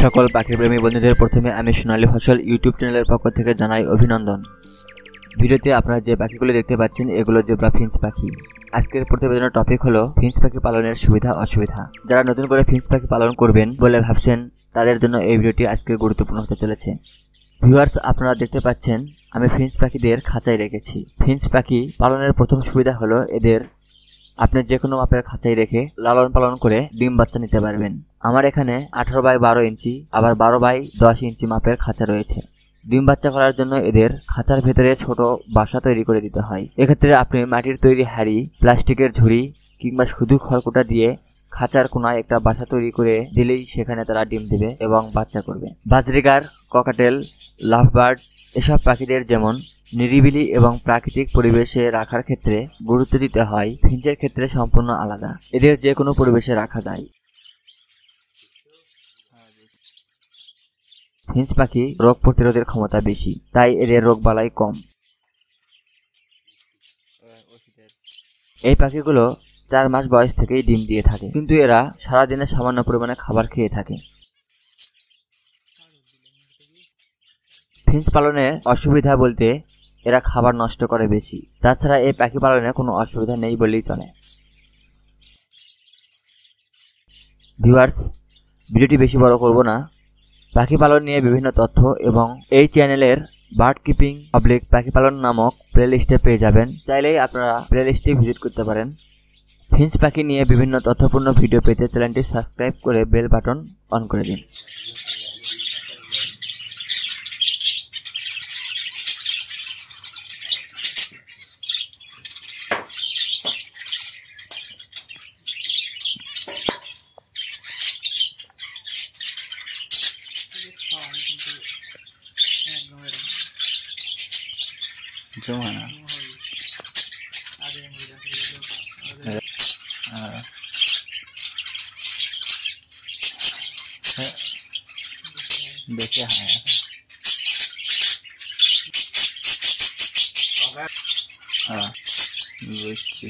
সকল পাখির প্রেমী বন্ধুদের প্রথমে আমি সোনালী ফসল ইউটিউব চ্যানেলের পক্ষ থেকে জানাই অভিনন্দন। ভিডিওতে আপনারা যে পাখিগুলো দেখতে পাচ্ছেন, এগুলো জেব্রা ফিন্স পাখি। আজকের প্রতিবেদনের টপিক হলো ফিন্স পাখি পালনের সুবিধা, অসুবিধা। যারা নতুন করে ফিন্স পাখি পালন করবেন বলে ভাবছেন, তাদের জন্য এই ভিডিওটি আজকে গুরুত্বপূর্ণ হতে চলেছে। ভিউয়ার্স, আপনারা দেখতে পাচ্ছেন, আমি ফিন্স পাখিদের খাঁচায় রেখেছি। ফিন্স পাখি পালনের প্রথম সুবিধা হলো এদের আপনি যে কোনো মাপের খাঁচায় রেখে লালন পালন করে ডিম বাচ্চা নিতে পারবেন। আমার এখানে আঠারো বাই বারো ইঞ্চি, আবার বারো বাই দশ ইঞ্চি মাপের খাঁচা রয়েছে। ডিম বাচ্চা করার জন্য এদের খাঁচার ভেতরে ছোট বাসা তৈরি করে দিতে হয়। এক্ষেত্রে আপনি মাটির তৈরি হাড়ি, প্লাস্টিকের ঝুড়ি কিংবা শুধু খড়কুটা দিয়ে খাঁচার কোনায় একটা বাসা তৈরি করে দিলেই সেখানে তারা ডিম দেবে এবং বাচ্চা করবে। বাজরিগার, ককাটেল লাভবার্ড এসব পাখিদের যেমন নিরিবিলি এবং প্রাকৃতিক পরিবেশে রাখার ক্ষেত্রে গুরুত্ব দিতে হয়। ফিঞ্চের ক্ষেত্রে সম্পূর্ণ আলাদা। এদের যে কোনো পরিবেশে রাখা যায়। ফিঞ্চ পাখি রোগ প্রতিরোধের ক্ষমতা বেশি, তাই এদের রোগ বালাই কম। এই পাখিগুলো চার মাস বয়স থেকেই ডিম দিয়ে থাকে, কিন্তু এরা সারাদিনে সামান্য পরিমাণে খাবার খেয়ে থাকে। ফিঞ্চ পালনে অসুবিধা বলতে এরা খাবার নষ্ট করে বেশি। তাছাড়া এই পাখি পালনে কোনো অসুবিধা নেই বলেই চলে। ভিউয়ার্স, ভিডিওটি বেশি বড় করব না। পাখি পালন নিয়ে বিভিন্ন তথ্য এবং এই চ্যানেলের বার্ড কিপিং পাবলিক পাখি পালন নামক প্লেলিস্টে পেয়ে যাবেন। চাইলেই আপনারা প্লেলিস্টটি ভিজিট করতে পারেন। ফিন্স পাখি নিয়ে বিভিন্ন তথ্যপূর্ণ ভিডিও পেতে চ্যানেলটি সাবস্ক্রাইব করে বেল বাটন অন করে দিন। জমা না দেখে হ্যাঁ হ্যাঁ বুঝছি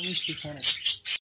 always be finished.